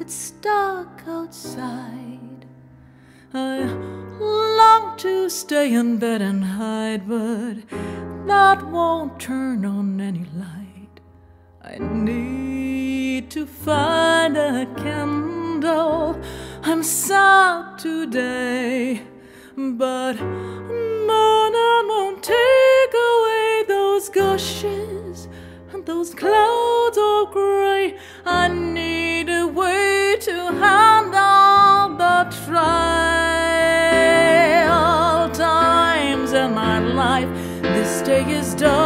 It's dark outside. I long to stay in bed and hide, but that won't turn on any light. I need to find a candle. I'm sad today, but ashes and those clouds of grey. I need a way to handle the trial times in my life. This day is done.